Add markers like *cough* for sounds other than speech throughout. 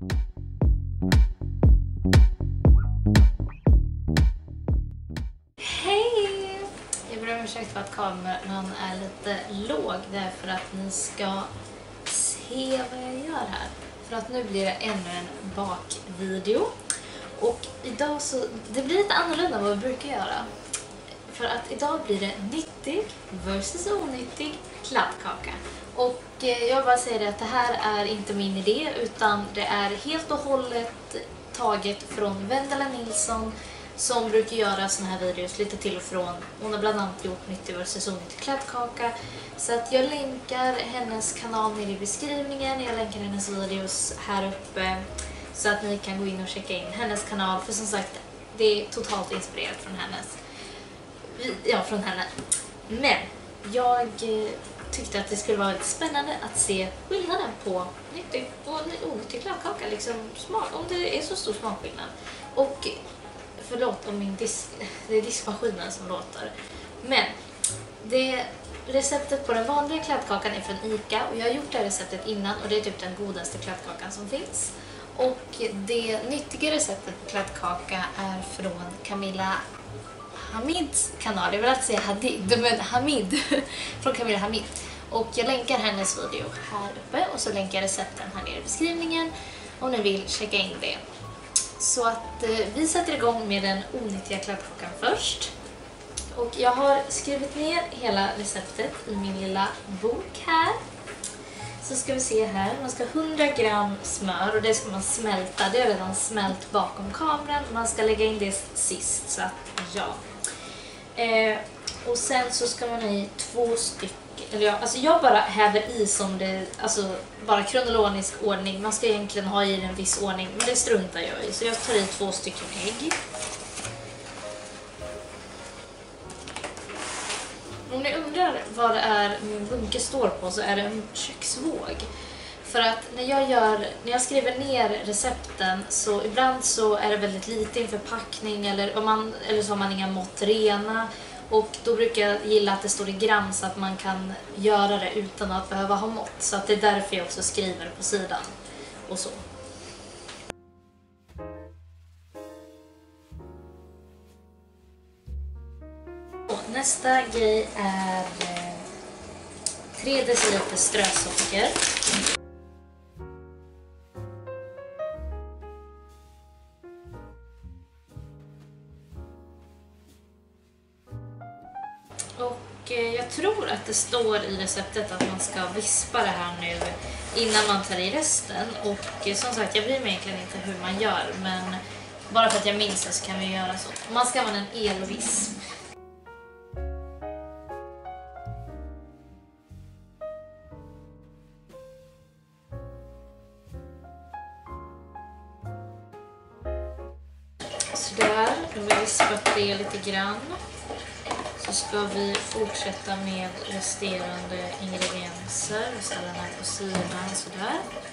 Hej! Jag ber om ursäkt för att kameran är lite låg därför att ni ska se vad jag gör här. För att nu blir det ännu en bakvideo. Och idag så, det blir lite annorlunda än vad vi brukar göra. För att idag blir det nyttig versus onyttig kladdkaka. Och eh, jag vill bara säga det att det här är inte min idé utan det är helt och hållet taget från Vendela Nilsson som brukar göra såna här videos lite till och från. Hon har bland annat gjort nyttig versus onyttig kladdkaka. Så att jag länkar hennes kanal nere i beskrivningen, jag länkar hennes videos här uppe så att ni kan gå in och checka in hennes kanal för som sagt det är totalt inspirerat från hennes ja, från henne. Men jag eh, tyckte att det skulle vara lite spännande att se skillnaden på nyttig och onyttig kladdkaka. Liksom, smak, om det är så stor smakskillnad. Och eh, förlåt om min disk, *laughs* det är diskmaskinen som låter. Men det receptet på den vanliga kladdkakan är från ICA och jag har gjort det här receptet innan och det är typ den godaste kladdkakan som finns. Och det nyttiga receptet på kladdkaka är från Camilla Hamids kanal. Jag vill alltid säga Hadid, men Hamid. *laughs* från Camilla Hamid. Och jag länkar hennes video här uppe och så länkar jag recepten här nere i beskrivningen om ni vill checka in det. Så att eh, vi sätter igång med den onyttiga kladdkakan först. Och jag har skrivit ner hela receptet i min lilla bok här. Så ska vi se här, man ska ha 100 gram smör och det ska man smälta. Det har redan smält bakom kameran. Man ska lägga in det sist, så att ja. Eh, och sen så ska man ha i två stycken, eller jag, alltså jag bara häver i som det, alltså bara kronologisk ordning. Man ska egentligen ha i en viss ordning, men det struntar jag i. Så jag tar i två stycken ägg. Om ni undrar vad det är min bunke står på så är det en köksvåg. För att när jag, gör, när jag skriver ner recepten så ibland så är det väldigt lite i förpackning eller, om man, eller så har man inga mått rena. Och då brukar jag gilla att det står i gram så att man kan göra det utan att behöva ha mått. Så att det är därför jag också skriver på sidan och så. Och nästa grej är eh, 3 deciliter strösocker. Eh, jag tror att det står i receptet att man ska vispa det här nu innan man tar i resten. Och eh, som sagt, jag bryr mig egentligen inte hur man gör, men bara för att jag minns det så kan vi göra så. Man ska använda en elvisp. Sådär, nu har vi vispat det lite grann så ska vi fortsätta med resterande ingredienser. Vi ställer den här på sidan sådär.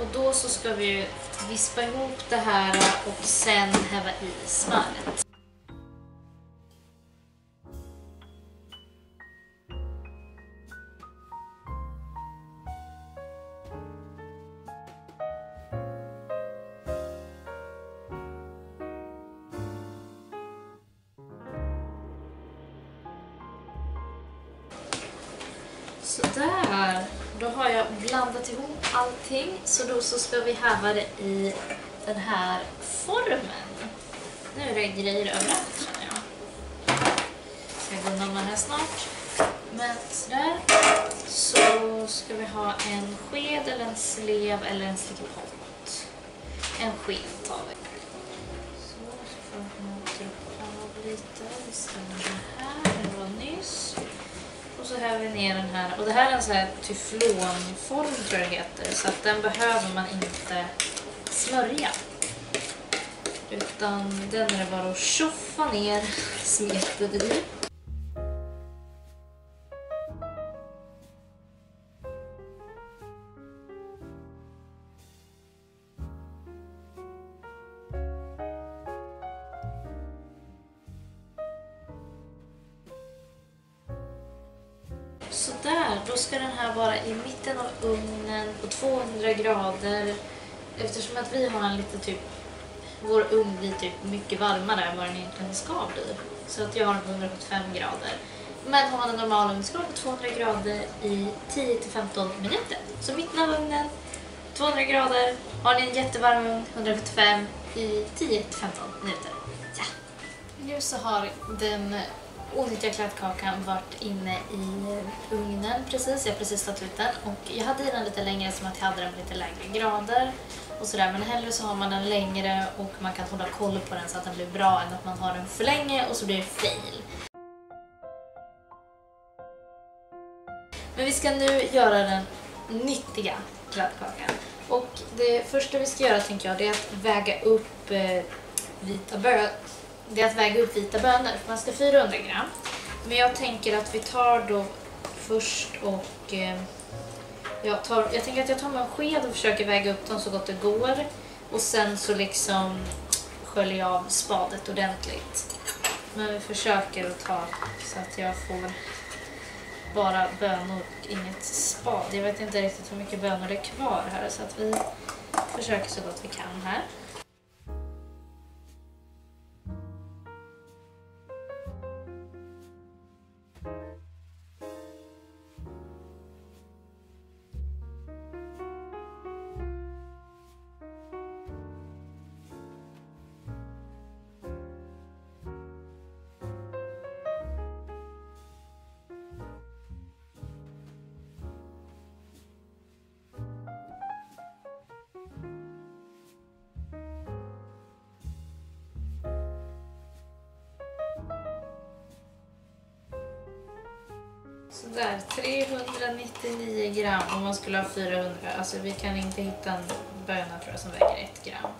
Och då så ska vi vispa ihop det här och sen häva i smöret. Sådär. Då har jag blandat ihop allting så då så ska vi häva det i den här formen. Nu är det grejer överallt känner jag. Ska jag gå undan den här snart. Men sådär. Så ska vi ha en sked eller en slev eller en slickepott. En sked tar vi. Så, så får vi droppa av lite. Vi ställer det här, det var nyss. Så häver vi ner den här. Och det här är en sån här tyflonform tror jag det heter. Så att den behöver man inte smörja. Utan den är det bara att tjoffa ner *laughs* smetet i. ska den här vara i mitten av ugnen på 200 grader. Eftersom att vi har en lite typ, vår ugn blir typ mycket varmare än vad den egentligen ska bli. Så att jag har den på 175 grader. Men har man en normal ugn ska den på 200 grader i 10-15 minuter. Så mitten av ugnen, 200 grader. Har ni en jättevarm ugn, 175 i 10-15 minuter. Ja. Nu så har den onyttiga kladdkakan varit inne i ugnen precis. Jag har precis tagit ut den och jag hade i den lite längre som att jag hade den på lite lägre grader och sådär. Men hellre så har man den längre och man kan hålla koll på den så att den blir bra än att man har den för länge och så blir det fail. Men vi ska nu göra den nyttiga kladdkakan. Och det första vi ska göra tänker jag det är att väga upp eh, vita bönor det är att väga upp vita bönor. Man ska 400 gram. Men jag tänker att vi tar då först och... Eh, jag, tar, jag tänker att jag tar med en sked och försöker väga upp dem så gott det går. Och sen så liksom sköljer jag av spadet ordentligt. Men vi försöker att ta så att jag får bara bönor och inget spad. Jag vet inte riktigt hur mycket bönor det är kvar här så att vi försöker så gott vi kan här. Sådär, 399 gram om man skulle ha 400. Alltså vi kan inte hitta en böna tror jag som väger 1 gram.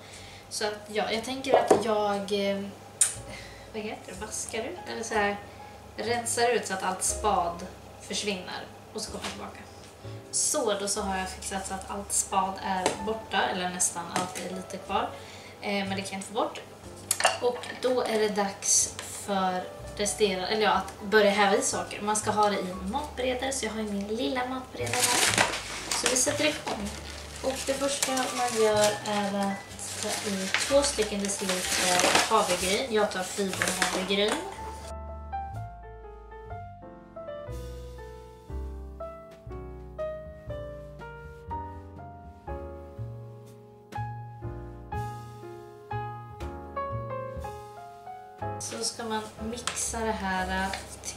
Så att, ja, jag tänker att jag eh, vad heter det, vaskar ut eller så här, rensar ut så att allt spad försvinner och så kommer jag tillbaka. Så då så har jag fixat så att allt spad är borta, eller nästan allt är lite kvar. Eh, men det kan jag inte få bort. Och då är det dags för restera, eller ja, att börja häva i saker. Man ska ha det i en matberedare, så jag har ju min lilla matberedare här. Så vi sätter igång. Och det första man gör är att ta i två stycken deciliter havregryn. Jag tar fiberhavregryn.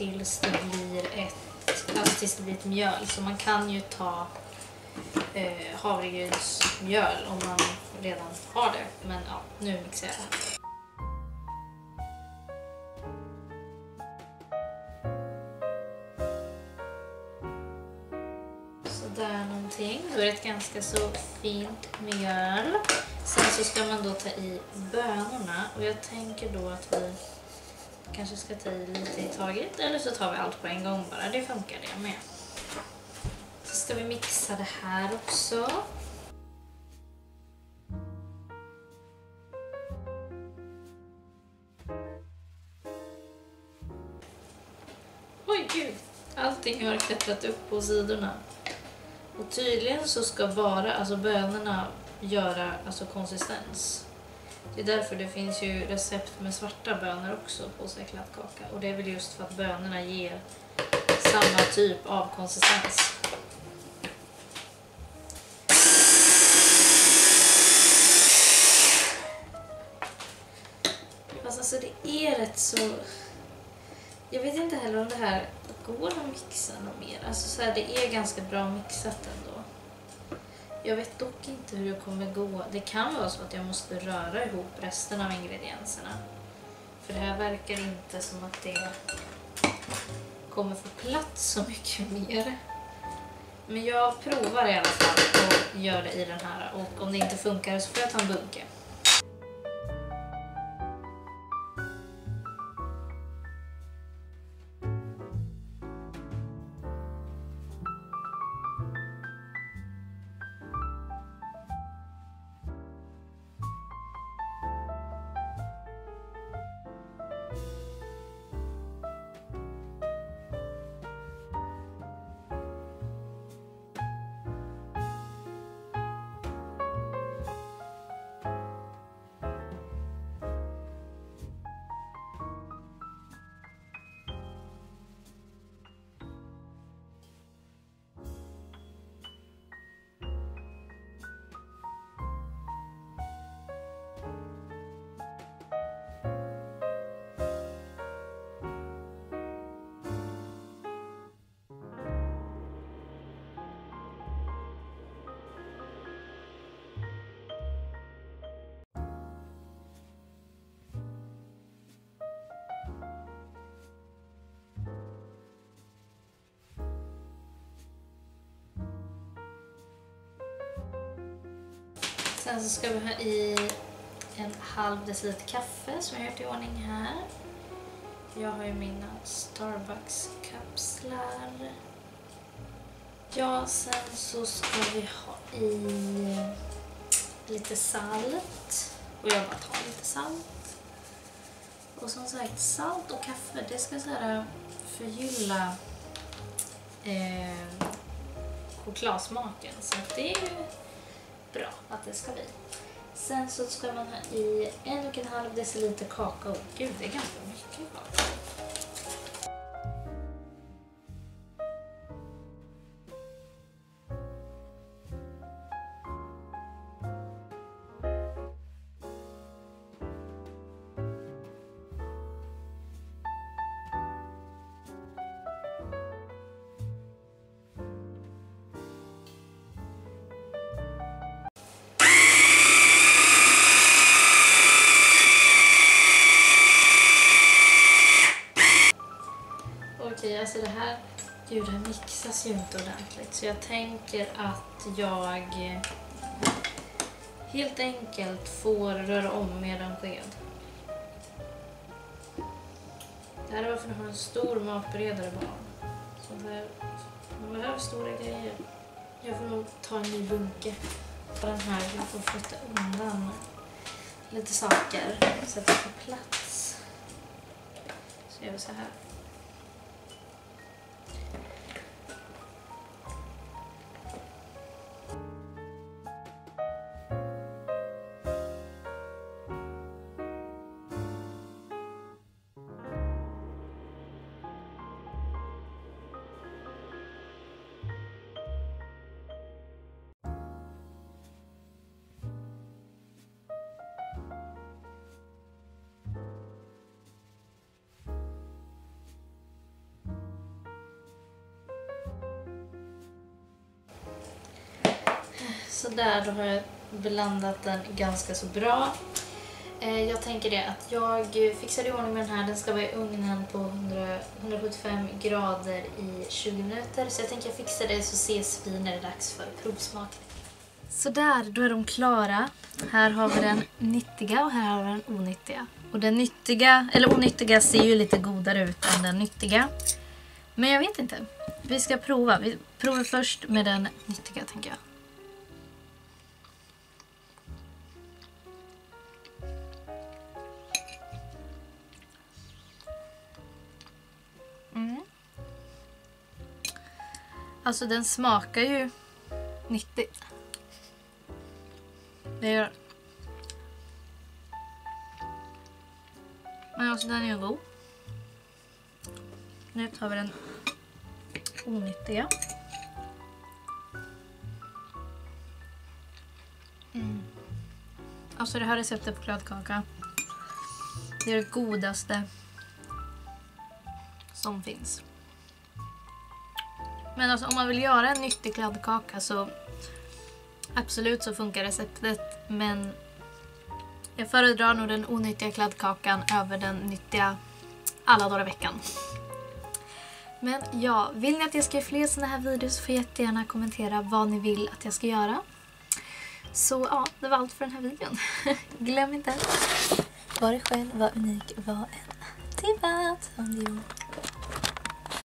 Tills det blir ett, alltså tills det blir ett mjöl. Så man kan ju ta eh, havregrynsmjöl om man redan har det. Men ja, nu mixar jag det här. Sådär någonting. Då är det ett ganska så fint mjöl. Sen så ska man då ta i bönorna och jag tänker då att vi kanske ska ta i lite i taget eller så tar vi allt på en gång bara. Det funkar det med. Så ska vi mixa det här också. Oj gud, allting har klättrat upp på sidorna. Och tydligen så ska bara alltså bönorna göra alltså konsistens. Det är därför det finns ju recept med svarta bönor också på kladdkaka. Och det är väl just för att bönorna ger samma typ av konsistens. Fast alltså det är rätt så... Jag vet inte heller om det här går att mixa något mer. Alltså så här, det är ganska bra mixat ändå. Jag vet dock inte hur det kommer gå. Det kan vara så att jag måste röra ihop resten av ingredienserna. För det här verkar inte som att det kommer få plats så mycket mer. Men jag provar i alla fall och gör det i den här och om det inte funkar så får jag ta en bunke. Sen så ska vi ha i en halv deciliter kaffe som jag har gjort i ordning här. Jag har ju mina Starbucks-kapslar. Ja, sen så ska vi ha i lite salt. Och jag bara tar lite salt. Och som sagt, salt och kaffe, det ska så här äh, förgylla eh, chokladsmaken. Så att det är ju bra att det ska bli. Sen så ska man ha i en och en halv deciliter kakao. Gud, det är ganska mycket kakao. Okej, alltså det här, gud, det här mixas ju inte ordentligt. Så jag tänker att jag eh, helt enkelt får röra om med en sked. Det här är varför du har en stor matberedare barn. Sånt här, man behöver stora grejer. Jag får nog ta en ny bunke. på Den här, jag får flytta undan lite saker så att jag får plats. Så gör vi så här. Sådär, då har jag blandat den ganska så bra. Eh, jag tänker det att jag fixar i ordning med den här. Den ska vara i ugnen på 100, 175 grader i 20 minuter. Så jag tänker jag fixar det så ses vi när det är dags för provsmakning. Sådär, då är de klara. Här har vi den nyttiga och här har vi den onyttiga. Och den nyttiga, eller onyttiga ser ju lite godare ut än den nyttiga. Men jag vet inte. Vi ska prova. Vi provar först med den nyttiga tänker jag. Alltså den smakar ju nyttigt. Det gör den. Men alltså den är ju god. Nu tar vi den onyttiga. Mm. Alltså det här receptet på kladdkaka. Det är det godaste som finns. Men alltså om man vill göra en nyttig kladdkaka så absolut så funkar receptet men jag föredrar nog den onyttiga kladdkakan över den nyttiga alla dagar i veckan. Men ja, vill ni att jag ska göra fler såna här videos får jättegärna kommentera vad ni vill att jag ska göra. Så ja, det var allt för den här videon. *laughs* Glöm inte, var dig själv, var unik, var en timme.